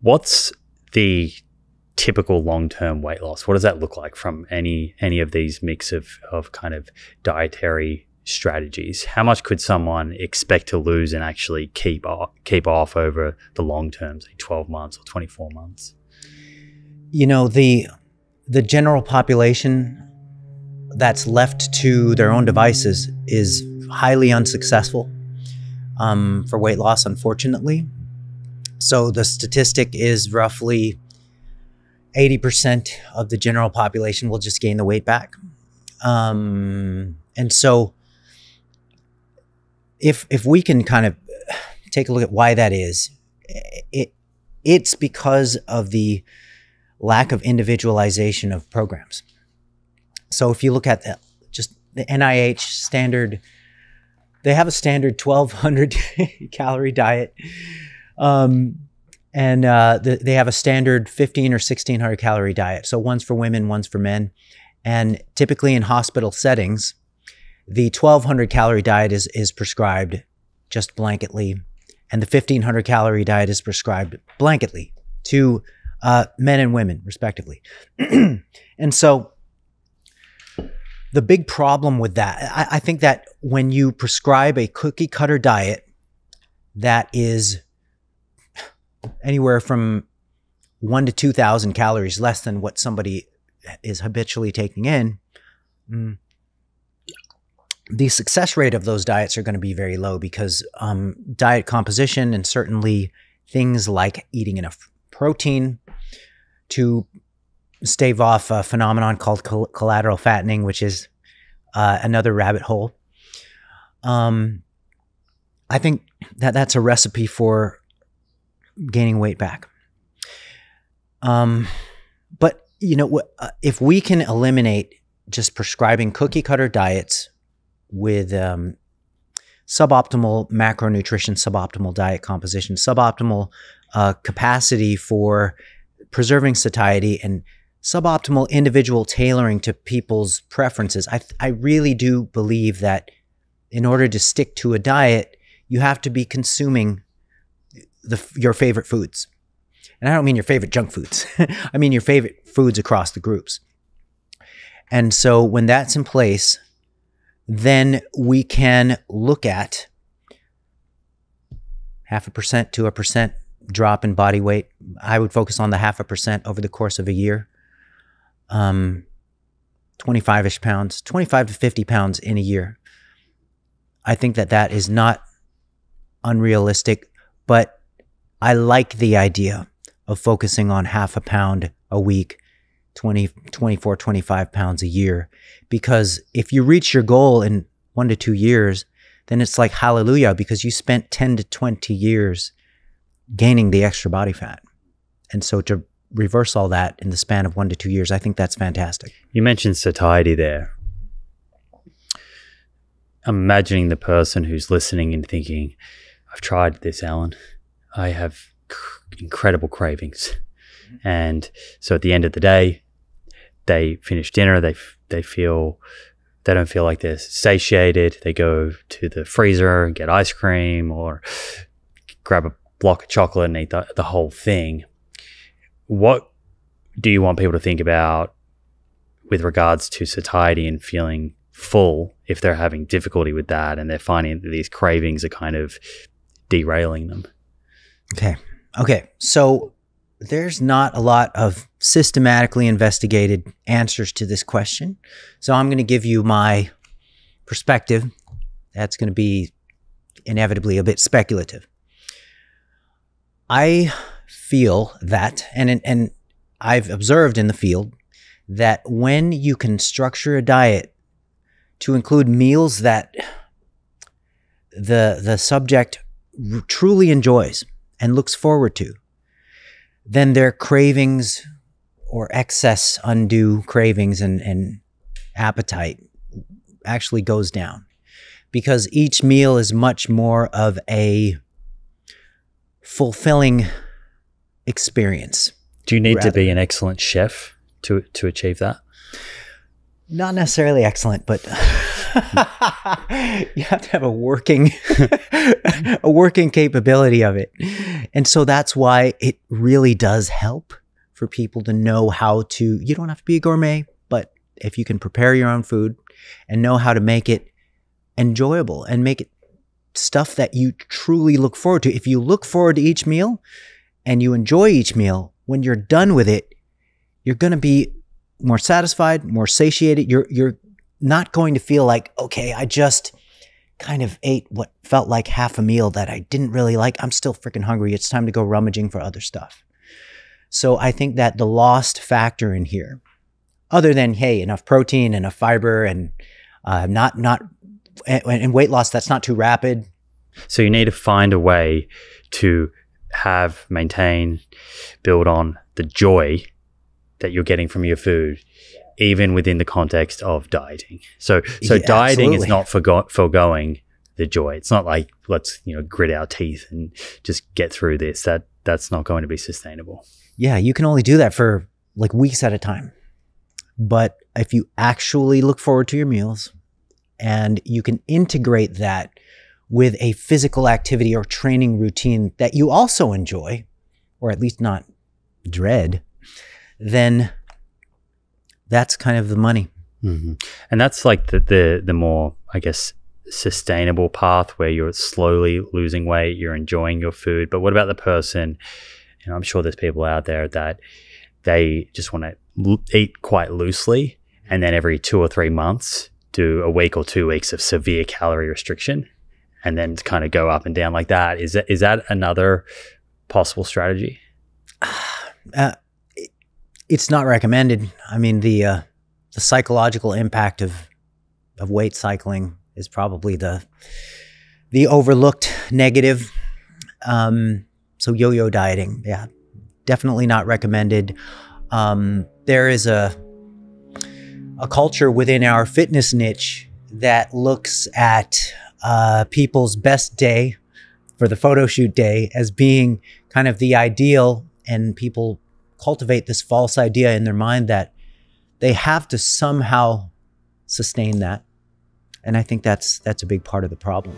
What's the typical long-term weight loss? What does that look like from any any of these mix of of kind of dietary strategies? How much could someone expect to lose and actually keep off, keep off over the long term, say 12 months or 24 months? You know, the the general population that's left to their own devices is highly unsuccessful um, for weight loss, unfortunately. So the statistic is roughly 80% of the general population will just gain the weight back. Um, and so if if we can kind of take a look at why that is, it it's because of the lack of individualization of programs. So if you look at the, just the NIH standard, they have a standard 1200 calorie diet. Um, and uh, the, they have a standard 15 or 1600 calorie diet. So one's for women, one's for men. And typically in hospital settings, the 1200 calorie diet is, is prescribed just blanketly, and the 1500 calorie diet is prescribed blanketly to uh, men and women, respectively. and so the big problem with that, I, I think that when you prescribe a cookie cutter diet that is anywhere from one to 2,000 calories less than what somebody is habitually taking in, mm, the success rate of those diets are going to be very low because um, diet composition and certainly things like eating enough protein to stave off a phenomenon called col- collateral fattening, which is uh, another rabbit hole. Um, I think that that's a recipe for gaining weight back. Um, but you know, uh, if we can eliminate just prescribing cookie cutter diets with um, suboptimal macronutrition, suboptimal diet composition, suboptimal uh, capacity for preserving satiety, and suboptimal individual tailoring to people's preferences. I, I really do believe that in order to stick to a diet, you have to be consuming the, your favorite foods. And I don't mean your favorite junk foods. I mean your favorite foods across the groups. And so when that's in place, then we can look at half a percent to a percent drop in body weight. I would focus on the half a percent over the course of a year. Um, 25 ish pounds, 25 to 50 pounds in a year. I think that that is not unrealistic, but I like the idea of focusing on half a pound a week 20, 24, 25 pounds a year. Because if you reach your goal in one to two years, then it's like hallelujah because you spent 10 to 20 years gaining the extra body fat. And so to reverse all that in the span of one to two years, I think that's fantastic. You mentioned satiety there. I'm imagining the person who's listening and thinking, I've tried this, Alan. I have incredible cravings. Mm-hmm. And so at the end of the day, they finish dinner, they they feel they don't feel like they're satiated. They go to the freezer and get ice cream or grab a block of chocolate and eat the, the whole thing. What do you want people to think about with regards to satiety and feeling full if they're having difficulty with that and they're finding that these cravings are kind of derailing them? Okay. Okay. So there's not a lot of systematically investigated answers to this question. So I'm going to give you my perspective. That's going to be inevitably a bit speculative. I feel that, and, and I've observed in the field, that when you can structure a diet to include meals that the, the subject truly enjoys and looks forward to, then their cravings or excess undue cravings and, and appetite actually goes down because each meal is much more of a fulfilling experience. Do you need rather. to be an excellent chef to to achieve that? Not necessarily excellent, but you have to have a working a working capability of it. And so that's why it really does help for people to know how to you don't have to be a gourmet, but if you can prepare your own food and know how to make it enjoyable and make it stuff that you truly look forward to. If you look forward to each meal and you enjoy each meal, when you're done with it, you're going to be more satisfied, more satiated. You're you're not going to feel like, okay, I just kind of ate what felt like half a meal that I didn't really like. I'm still freaking hungry. It's time to go rummaging for other stuff. So I think that the lost factor in here, other than hey, enough protein, enough fiber, and uh, not not and weight loss that's not too rapid. So you need to find a way to have, maintain, build on the joy that you're getting from your food, even within the context of dieting. So, so Yeah, dieting is not forgo- foregoing the joy. It's not like let's you know grit our teeth and just get through this. That that's not going to be sustainable. Yeah, you can only do that for like weeks at a time. But if you actually look forward to your meals and you can integrate that with a physical activity or training routine that you also enjoy, or at least not dread, then that's kind of the money. hmm And that's like the, the the more I guess sustainable path where you're slowly losing weight, you're enjoying your food. But what about the person? You know, I'm sure there's people out there that they just want to l- eat quite loosely, and then every two or three months do a week or two weeks of severe calorie restriction, and then kind of go up and down like that. Is that is that another possible strategy? Uh, it- it's not recommended. I mean, the uh, the psychological impact of of weight cycling is probably the the overlooked negative. Um, so yo-yo dieting, yeah, definitely not recommended. Um, there is a a culture within our fitness niche that looks at uh, people's best day for the photo shoot day as being kind of the ideal, and people cultivate this false idea in their mind that they have to somehow sustain that. And I think that's that's a big part of the problem.